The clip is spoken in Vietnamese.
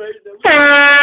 crazy.